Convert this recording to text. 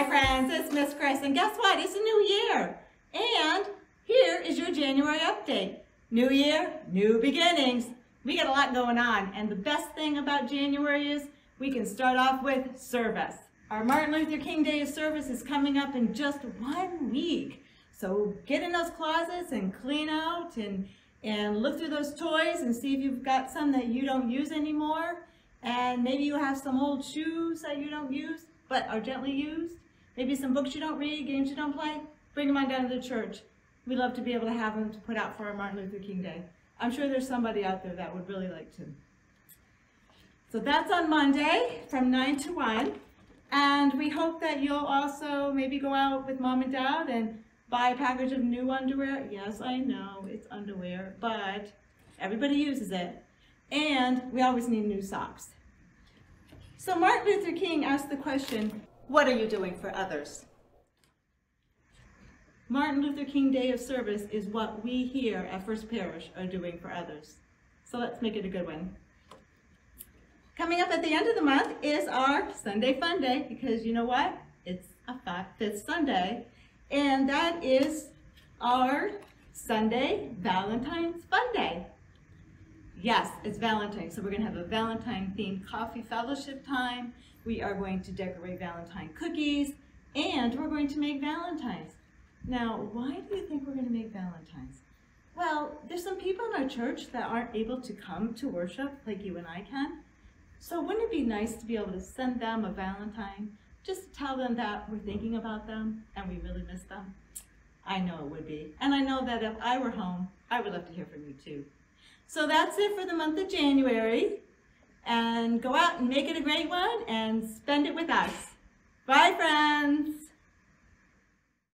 Hi friends, it's Miss Kris, and guess what? It's a new year. And here is your January update. New year, new beginnings. We got a lot going on, and the best thing about January is we can start off with service. Our Martin Luther King Day of Service is coming up in just one week. So get in those closets and clean out and, and look through those toys and see if you've got some that you don't use anymore. And maybe you have some old shoes that you don't use but are gently used. Maybe some books you don't read, games you don't play. Bring them on down to the church. We'd love to be able to have them to put out for our Martin Luther King Day. I'm sure there's somebody out there that would really like to. So that's on Monday from 9 to 1. And we hope that you'll also maybe go out with mom and dad and buy a package of new underwear. Yes, I know it's underwear, but everybody uses it. And we always need new socks. So Martin Luther King asked the question, what are you doing for others? Martin Luther King Day of Service is what we here at First Parish are doing for others. So let's make it a good one. Coming up at the end of the month is our Sunday Fun Day because you know what? It's a fifth Sunday and that is our Sunday Valentine's Fun Day. Yes, it's Valentine. so we're going to have a Valentine-themed coffee fellowship time. We are going to decorate Valentine cookies, and we're going to make Valentines. Now, why do you think we're going to make Valentines? Well, there's some people in our church that aren't able to come to worship like you and I can. So wouldn't it be nice to be able to send them a Valentine, just tell them that we're thinking about them and we really miss them? I know it would be. And I know that if I were home, I would love to hear from you too. So that's it for the month of January. And go out and make it a great one and spend it with us. Bye, friends.